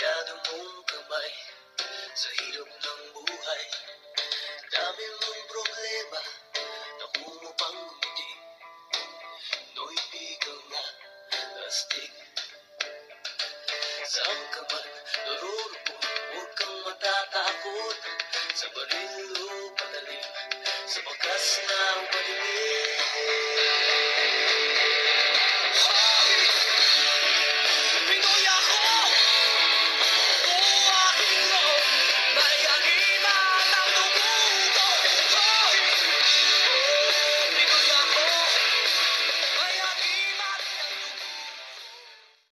Yado mong kamay Sa hirap ng buhay. Dami mong problema Naku mo pang ngumiti. No'y di ka nga astig Saan ka man narurupo Huwag kang matatakot. Sa baril o patalim Sa bakas na madilim